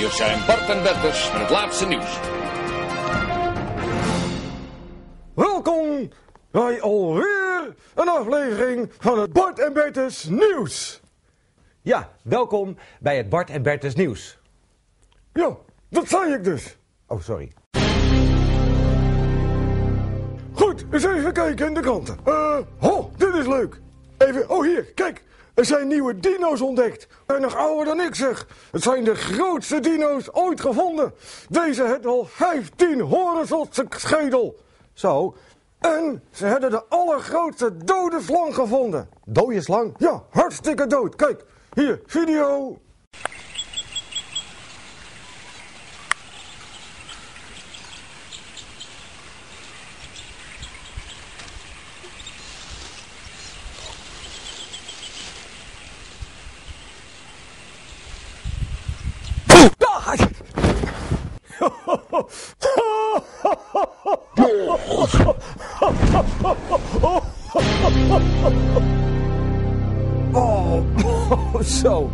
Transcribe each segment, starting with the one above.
Hier zijn Bart en Bertus met het laatste nieuws. Welkom bij alweer een aflevering van het Bart en Bertus Nieuws. Ja, welkom bij het Bart en Bertus Nieuws. Ja, dat zei ik dus. Oh, sorry. Goed, eens even kijken in de kranten. Eh, ho, dit is leuk. Even, oh hier, kijk. Er zijn nieuwe dino's ontdekt. En nog ouder dan ik zeg. Het zijn de grootste dino's ooit gevonden. Deze heeft al 15 horens op zijn schedel. Zo, En ze hebben de allergrootste dode slang gevonden. dode slang. Ja, hartstikke dood. Kijk, hier, video. Oh, zo.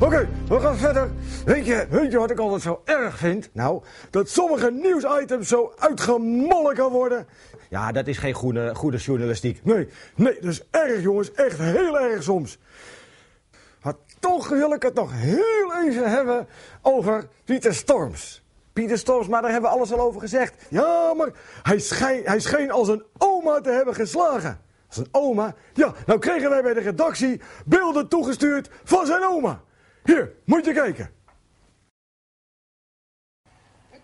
Oké, we gaan verder. Weet je, weet je wat ik altijd zo erg vind? Nou, dat sommige nieuwsitems zo uitgemolken kan worden. Ja, dat is geen goede, goede journalistiek. Nee, nee, dat is erg jongens, echt heel erg soms. Maar toch wil ik het nog heel even hebben over Pieter Storms. Pieter Storms, maar daar hebben we alles al over gezegd. Ja, maar hij, scheen als een oma te hebben geslagen. Als een oma? Ja, nou kregen wij bij de redactie beelden toegestuurd van zijn oma. Hier, moet je kijken.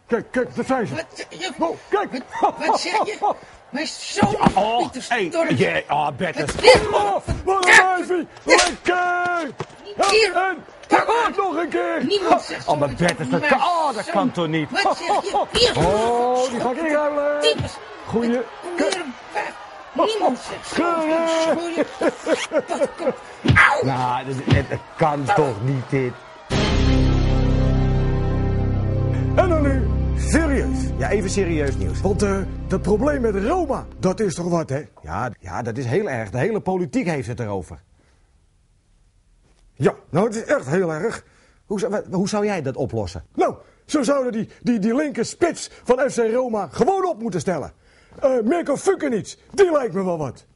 Kijk, kijk, dat zijn ze. Wat je? Oh, kijk. Wat, wat zeg je? Mijn zoon Oh, Pieter hey, Storm. je, oh, Bertus. Wat is wat een wijfie. Lekker. Hier. Ja, en Pak maar. nog een keer. Niemand zegt Oh, maar zoiets Bertus, over dat kan, mijn oh, dat kan toch niet? Wat zeg je? Hier. Oh, die ga ik inruilen. Goeie. Niemand zegt komt-. Nou, dat, het, kan toch niet dit? En dan nu, serieus. Ja, even serieus nieuws. Want eh, dat probleem met Roma, dat is toch wat, hè? Ja, ja, dat is heel erg. De hele politiek heeft het erover. Ja, nou, het is echt heel erg. Hoe, zou- hoe zou jij dat oplossen? Nou, zo zouden die, die, die linker spits van FC Roma gewoon op moeten stellen. Eh Mirko die lijkt me wel wat.